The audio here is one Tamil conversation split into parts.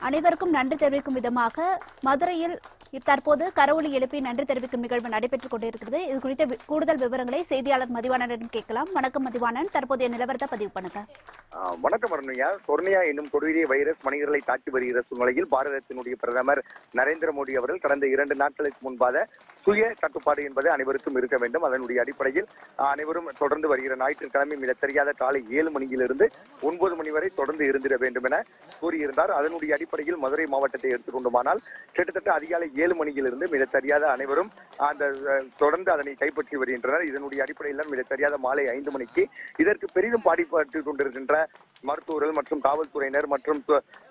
அனைவருக்கும் நன்றி தெரிவிக்கும் விதமாக மதுரையில் தற்போது கரவொலி எழுப்பி நன்றி தெரிவிக்கும் நிகழ்வு நடைபெற்றுக் கொண்டிருக்கிறது. இது குறித்த கூடுதல் விவரங்களை செய்தியாளர் மதிவாணனிடம் கேட்கலாம். வணக்கம் மதிவாணன் தற்போதைய நிலவரத்தை பதிவு பண்ணுங்க. வணக்கம் அருணையா கொர்னியா என்னும் கொடிய வைரஸ் மனிதர்களை தாக்கி வருகிற சூழ்நிலையில் பாரதத்தினுடைய பிரதமர் நரேந்திர மோடி அவர்கள் கடந்த இரண்டு நாட்களுக்கு முன்பாக சுய கட்டுப்பாடு என்பது அனைவருக்கும் இருக்க வேண்டும். அதனுடைய அடிப்படையில் அனைவரும் தொடர்ந்து வருகிற ஞாயிற்றுக்கிழமை மிக தெரியாத காலை ஏழு மணியிலிருந்து ஒன்பது மணி வரை தொடர்ந்து இருந்திட வேண்டும் என கூறியிருந்தார். அதனுடைய அடிப்படையில் மதுரை மாவட்டத்தை எடுத்துக்கொண்டுமானால் கிட்டத்தட்ட அதிகாலை ஏழு மணியிலிருந்து மிகச்சரியாத அனைவரும் அந்த தொடர்ந்து அதனை கைப்பற்றி வருகின்றனர். இதனுடைய அடிப்படையில் தான் மாலை ஐந்து மணிக்கு இதற்கு பெரிதும் பாதிப்பட்டு கொண்டிருக்கின்ற மருத்துவர்கள் மற்றும் காவல்துறையினர் மற்றும்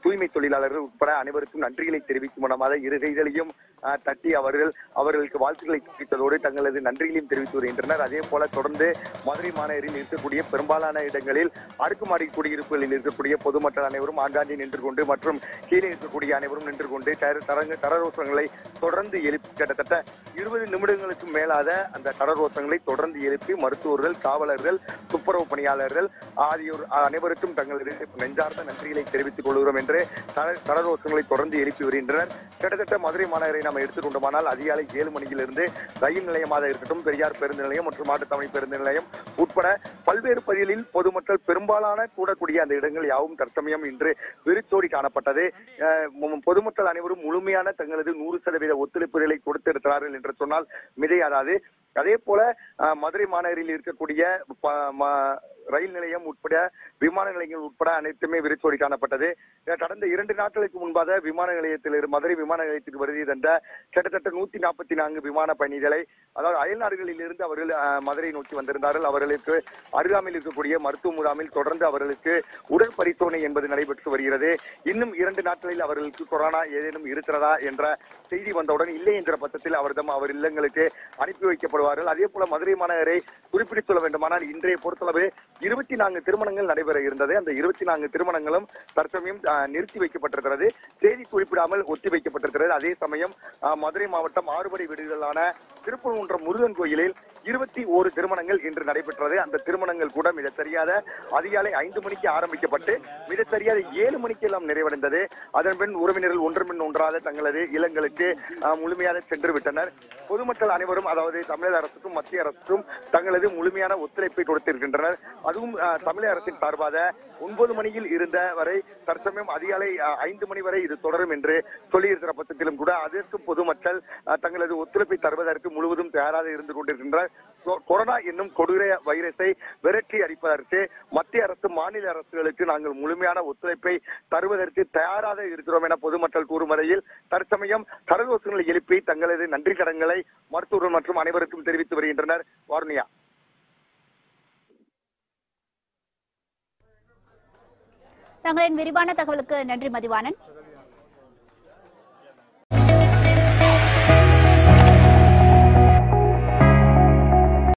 தூய்மை தொழிலாளர்கள் உட்பட அனைவருக்கும் நன்றிகளை தெரிவிக்கும் மனமாக இரு கைகளையும் தட்டி அவர்கள் அவர்களுக்கு வாழ்த்துக்களை தெரிவித்ததோடு தங்களது நன்றிகளையும் தெரிவித்து வருகின்றனர். அதே போல தொடர்ந்து மதுரை மாநகரில் இருக்கக்கூடிய பெரும்பாலான இடங்களில் அடுக்குமாடி குடியிருப்புகளில் இருக்கக்கூடிய பொதுமக்கள் அனைவரும் ஆங்காங்கே நின்று கொண்டு மற்றும் கீழே இருக்கக்கூடிய அனைவரும் நின்று கொண்டு தரங்க தரரோசங்களை தொடர்ந்து எழுப்பி கிட்டத்தட்ட இருபது நிமிடங்களுக்கும் மேலாத அந்த தரரோசங்களை தொடர்ந்து எழுப்பி மருத்துவர்கள் காவலர்கள் துப்புரவு பணியாளர்கள் ஆகியோர் அனைவருக்கும் தங்களது நெஞ்சார்ந்த நன்றிகளை தெரிவித்துக் கொள்கிறோம் என்று தர- தொடர்ந்து எழுப்பி வருகின்றனர். கிட்டத்தட்ட மதுரை மாநகரை நாம் எடுத்துக்கொண்டோமானால் அதிகாலை ஏழு மணியிலிருந்து ரயில் நிலையமாக இருக்கட்டும் பெரியார் பேருந்து நிலையம் மற்றும் மாட்டுத்தாவணி பேருந்து நிலையம் உட்பட பல்வேறு பகுதிகளில் பொதுமக்கள் பெரும்பாலான கூடக்கூடிய அந்த இடங்கள் யாவும் தற்சமயம் இன்று வெறிச்சோடி காணப்பட்டது. பொதுமக்கள் அனைவரும் முழுமையான தங்களது நூறு சதவீத ஒத்துழைப்புகளை கொடுத்திருக்கிறார்கள் என்று சொன்னால் மிதையாதாது அதே போல மதுரை மாநகரில் இருக்கக்கூடிய ரயில் நிலையம் உட்பட விமான நிலையங்கள் உட்பட அனைத்துமே விரிச்சோடி காணப்பட்டது. கடந்த இரண்டு நாட்களுக்கு முன்பாக விமான நிலையத்தில் மதுரை விமான நிலையத்துக்கு வருகை தந்த கிட்டத்தட்ட நூத்தி நாற்பத்தி நான்கு விமான பயணிகளை அதாவது அயல்நாடுகளில் இருந்து அவர்கள் மதுரை நோக்கி வந்திருந்தார்கள். அவர்களுக்கு அருகாமையில் இருக்கக்கூடிய மருத்துவ முகாமில் தொடர்ந்து அவர்களுக்கு உடல் பரிசோதனை என்பது நடைபெற்று வருகிறது. இன்னும் இரண்டு நாட்களில் அவர்களுக்கு கொரோனா ஏதேனும் இருக்கிறதா என்ற செய்தி வந்தவுடன் இல்லை என்ற பட்சத்தில் அவர்தம் அவர் இல்லங்களுக்கு அனுப்பி வைக்கப்படுவார்கள். அதே போல மதுரை மாநகரை குறிப்பிட்டு சொல்ல வேண்டுமானால் இன்றைய பொறுத்தளவு இருபத்தி நான்கு திருமணங்கள் நடைபெற இருந்தது. அந்த இருபத்தி நான்கு திருமணங்களும் தற்சமயம் நிறுத்தி வைக்கப்பட்டிருக்கிறது. தேதி குறிப்பிடாமல் ஒத்தி வைக்கப்பட்டிருக்கிறது. அதே சமயம் ஆஹ், மதுரை மாவட்டம் ஆறுபடை விடுதலான திருப்பூர் முருகன் கோயிலில் இருபத்தி ஒரு திருமணங்கள் இன்று நடைபெற்றது. அந்த திருமணங்கள் கூட மிக தெரியாத அதிகாலை ஐந்து மணிக்கு ஆரம்பிக்கப்பட்டு மிக தெரியாத ஏழு மணிக்கு எல்லாம் நிறைவடைந்தது. அதன் பின் உறவினர்கள் ஒன்றுமின் ஒன்றாக தங்களது இல்லங்களுக்கு முழுமையாக சென்று விட்டனர். பொதுமக்கள் அனைவரும் அதாவது தமிழக அரசுக்கும் மத்திய அரசுக்கும் தங்களது முழுமையான ஒத்துழைப்பை கொடுத்திருக்கின்றனர். அதுவும் தமிழக அரசின் சார்பாக ஒன்பது மணியில் இருந்த வரை தற்சமயம் அதிகாலை ஐந்து மணி வரை இது தொடரும் என்று சொல்லியிருக்கிற பட்சத்திலும் கூட அதற்கு பொதுமக்கள் தங்களது ஒத்துழைப்பை தருவதற்கு முழுவதும் தயாராக இருந்து கொண்டிருக்கின்ற கொரோனா என்னும் கொடூர வைரஸை விரட்டி அடிப்பதற்கு மத்திய அரசு மாநில அரசுகளுக்கு நாங்கள் முழுமையான ஒத்துழைப்பை தருவதற்கு தயாராக இருக்கிறோம் என பொதுமக்கள் கூறும் வரையில் தற்சமயம் கரகோஷங்களை எழுப்பி தங்களது நன்றி கடன்களை மருத்துவர்கள் மற்றும் அனைவருக்கும் தெரிவித்து வருகின்றனர். வாருணியா. தங்களின் விரிவான தகவலுக்கு நன்றி மதிவானன்